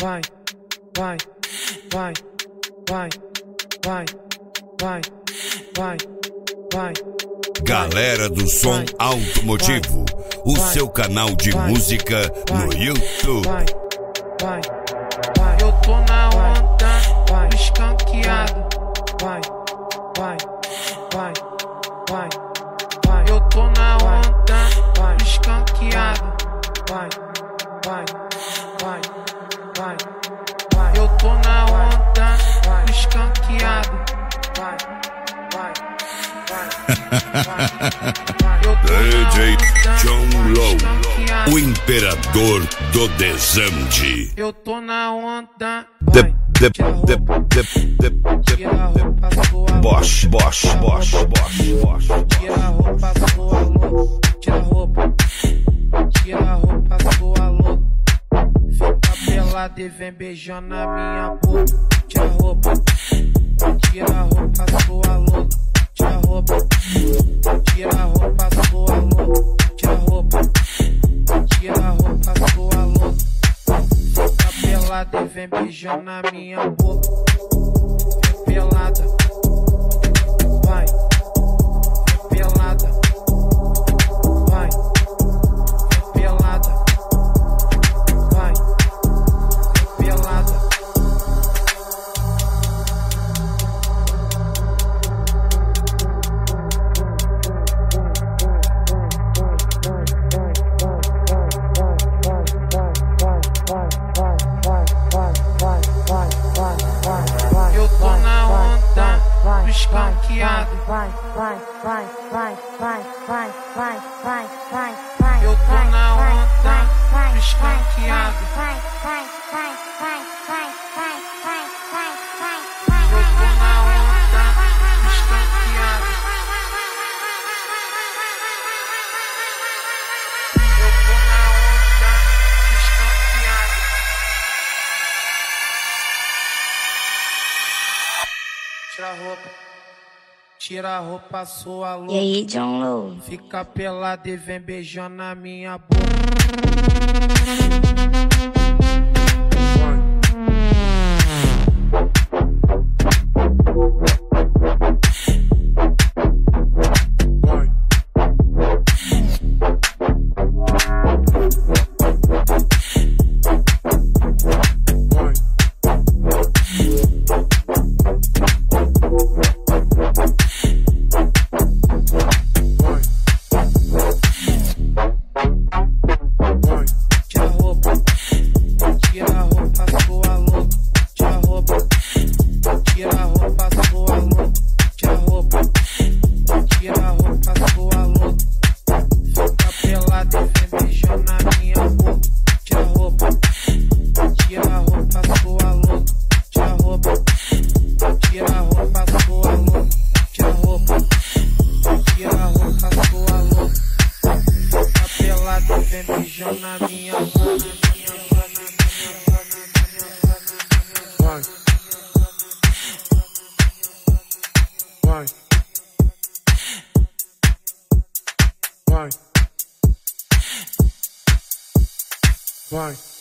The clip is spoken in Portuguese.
vai, vai, vai, vai, vai, vai, vai, vai. Galera do som automotivo, o seu canal de música no YouTube. Vai, vai, vai. Eu tô na onda, vai, escanqueado. Vai, vai, vai, vai, vai. Eu tô na onda, vai, escanqueado. Vai, vai, vai, vai, vai. Eu tô na onda escanqueado. DJ John Low, o imperador do desande. Eu tô na onda. Bosch, Bosch, Bosch, Bosch, Bosch. Tira a roupa sua. Pelada e vem beijando na minha boca. Tira a roupa, tira a roupa sua louca, tira a roupa, tira a roupa sua louca, tira a roupa, tira a roupa sua louca. Fica pelada e vem beijando na minha boca. esfaqueado. Eu tô na onda, esfaqueado. Eu tô. Eu tô na onda, esfaqueado. Tirar a roupa tira a roupa sua louca. E aí, John Low? Fica pelada e vem beijando na minha boca. Buena. Why? Why? Why? Why?